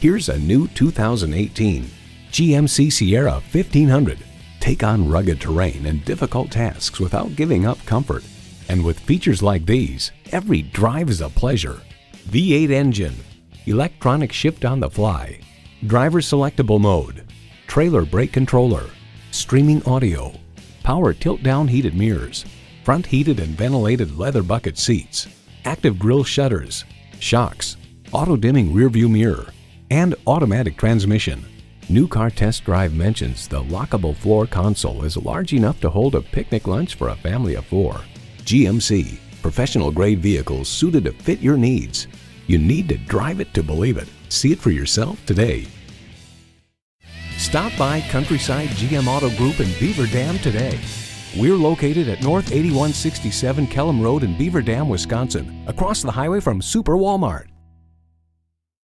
Here's a new 2018 GMC Sierra 1500. Take on rugged terrain and difficult tasks without giving up comfort. And with features like these, every drive is a pleasure. V8 engine, electronic shift on the fly, driver selectable mode, trailer brake controller, streaming audio, power tilt-down heated mirrors, front heated and ventilated leather bucket seats, active grille shutters, shocks, auto-dimming rearview mirror, and automatic transmission. New Car Test Drive mentions the lockable floor console is large enough to hold a picnic lunch for a family of four. GMC, professional grade vehicles suited to fit your needs. You need to drive it to believe it. See it for yourself today. Stop by Countryside GM Auto Group in Beaver Dam today. We're located at North 8167 Kellom Road in Beaver Dam, Wisconsin, across the highway from Super Walmart.